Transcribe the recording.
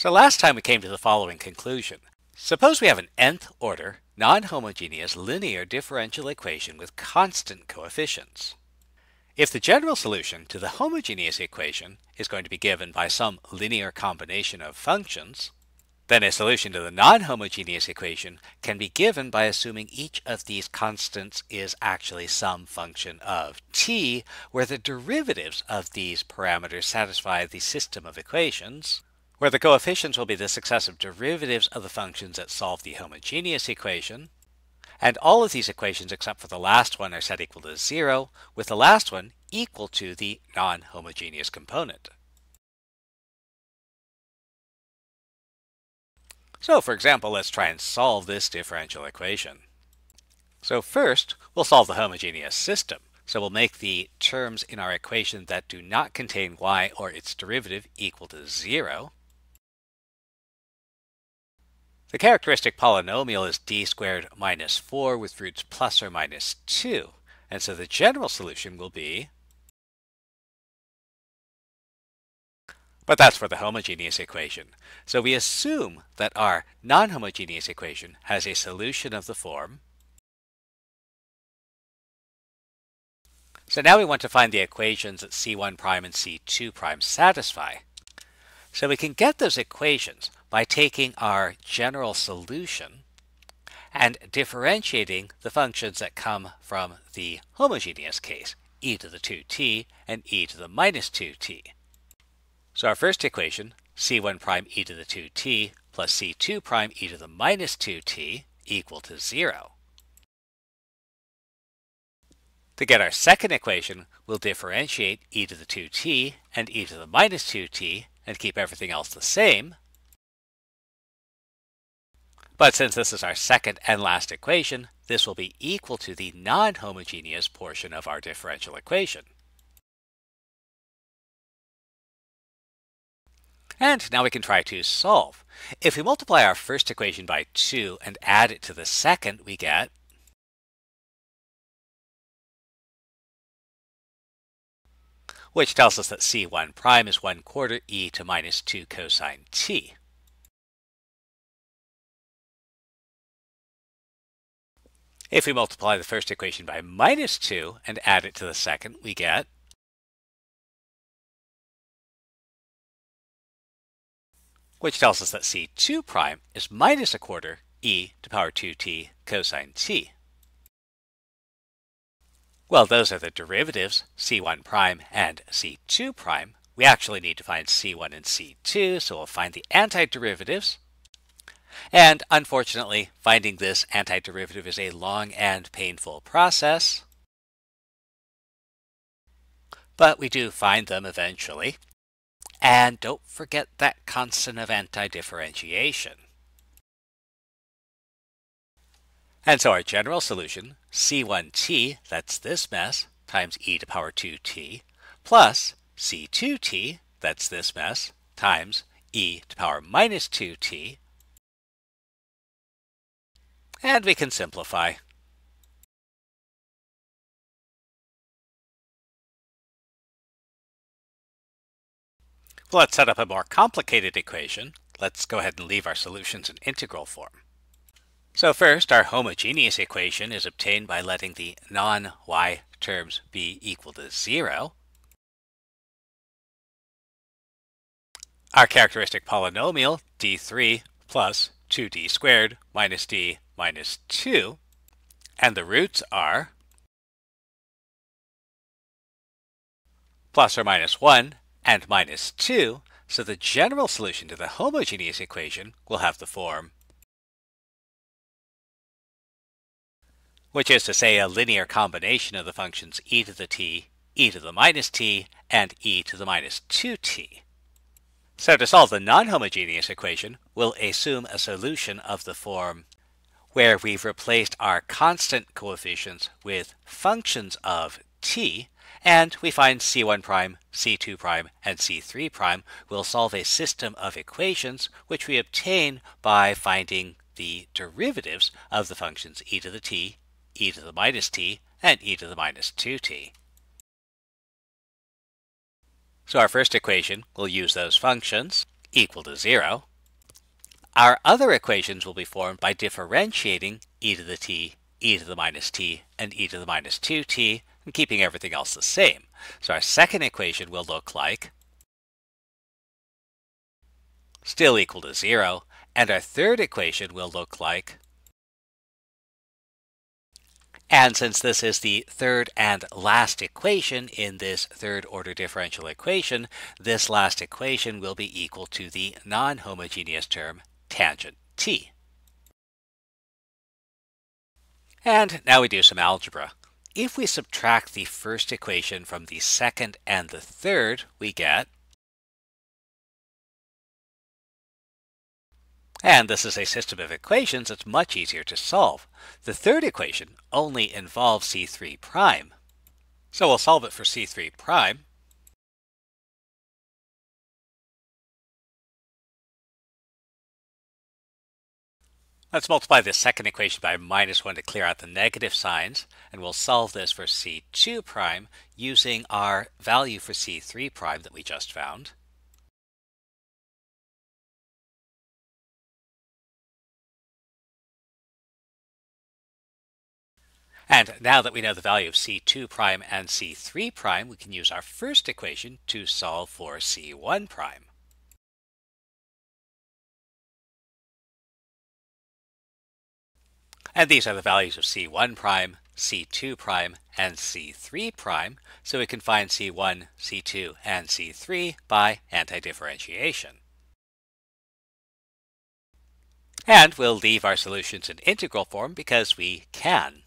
So last time we came to the following conclusion. Suppose we have an nth order, non-homogeneous linear differential equation with constant coefficients. If the general solution to the homogeneous equation is going to be given by some linear combination of functions, then a solution to the non-homogeneous equation can be given by assuming each of these constants is actually some function of t, where the derivatives of these parameters satisfy the system of equations, where the coefficients will be the successive derivatives of the functions that solve the homogeneous equation, and all of these equations except for the last one are set equal to 0, with the last one equal to the non-homogeneous component. So for example, let's try and solve this differential equation. So first, we'll solve the homogeneous system. So we'll make the terms in our equation that do not contain y or its derivative equal to 0. The characteristic polynomial is d squared minus 4 with roots plus or minus 2. And so the general solution will be But that's for the homogeneous equation. So we assume that our non-homogeneous equation has a solution of the form. So now we want to find the equations that C1 prime and C2 prime satisfy. So we can get those equations by taking our general solution and differentiating the functions that come from the homogeneous case, e to the 2t and e to the minus 2t. So our first equation, c1 prime e to the 2t plus c2 prime e to the minus 2t equal to 0. To get our second equation, we'll differentiate e to the 2t and e to the minus 2t and keep everything else the same. But since this is our second and last equation, this will be equal to the non-homogeneous portion of our differential equation. And now we can try to solve. If we multiply our first equation by 2 and add it to the second, we get which tells us that c1 prime is 1 quarter e to minus 2 cosine t. If we multiply the first equation by minus 2 and add it to the second, we get which tells us that c2 prime is minus a quarter e to power 2t cosine t. Well, those are the derivatives, c1 prime and c2 prime. We actually need to find c1 and c2, so we'll find the antiderivatives. And unfortunately, finding this antiderivative is a long and painful process. But we do find them eventually. And don't forget that constant of antidifferentiation. And so our general solution, C1t, that's this mess, times e to power 2t, plus C2t, that's this mess, times e to power minus 2t. And we can simplify. Let's set up a more complicated equation. Let's go ahead and leave our solutions in integral form. So first, our homogeneous equation is obtained by letting the non-y terms be equal to 0. Our characteristic polynomial, d3 plus 2d squared minus d minus 2, and the roots are plus or minus 1 and minus 2, so the general solution to the homogeneous equation will have the form which is to say a linear combination of the functions e to the t, e to the minus t, and e to the minus 2t. So to solve the non-homogeneous equation, we'll assume a solution of the form where we've replaced our constant coefficients with functions of t and we find C1 prime, C2 prime, and C3 prime will solve a system of equations which we obtain by finding the derivatives of the functions e to the t, e to the minus t, and e to the minus 2t. So our first equation will use those functions equal to 0. Our other equations will be formed by differentiating e to the t, e to the minus t, and e to the minus 2t, and keeping everything else the same. So our second equation will look like still equal to 0, and our third equation will look like and since this is the third and last equation in this third order differential equation, this last equation will be equal to the non-homogeneous term tangent t. And now we do some algebra. If we subtract the first equation from the second and the third, we get And this is a system of equations that's much easier to solve. The third equation only involves C3 prime. So we'll solve it for C3 prime. Let's multiply the second equation by minus 1 to clear out the negative signs, and we'll solve this for C2 prime using our value for C3 prime that we just found. And now that we know the value of C2 prime and C3 prime, we can use our first equation to solve for C1 prime. And these are the values of C1 prime, C2 prime, and C3 prime, so we can find C1, C2, and C3 by antidifferentiation. And we'll leave our solutions in integral form because we can.